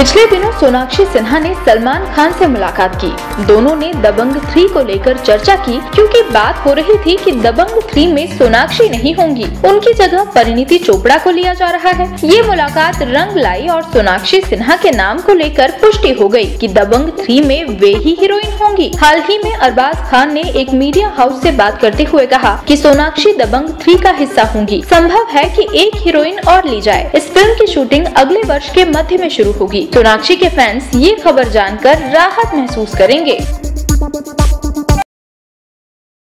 पिछले दिनों सोनाक्षी सिन्हा ने सलमान खान से मुलाकात की। दोनों ने दबंग थ्री को लेकर चर्चा की, क्योंकि बात हो रही थी कि दबंग थ्री में सोनाक्षी नहीं होंगी। उनकी जगह परिणीति चोपड़ा को लिया जा रहा है। ये मुलाकात रंग लाई और सोनाक्षी सिन्हा के नाम को लेकर पुष्टि हो गई कि दबंग थ्री में वे ही हीरोइन होंगी। हाल ही में अरबाज खान ने एक मीडिया हाउस से बात करते हुए कहा कि सोनाक्षी दबंग थ्री का हिस्सा होंगी। संभव है कि एक हीरोइन और ली जाए। इस फ़िल्म की शूटिंग अगले वर्ष के मध्य में शुरू होगी। सोनाक्षी के फैंस ये खबर जानकर राहत महसूस करेंगे।